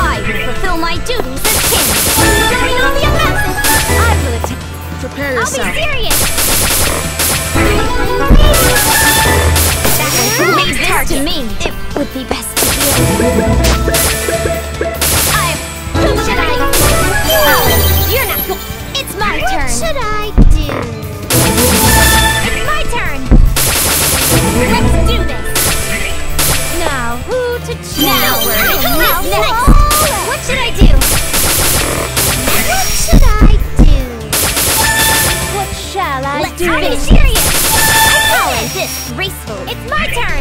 I will fulfill my duties as king. Guarding all I will. Prepare yourself. I'll be serious. Leave this to me, it would be best to. It gracefully. It's my turn.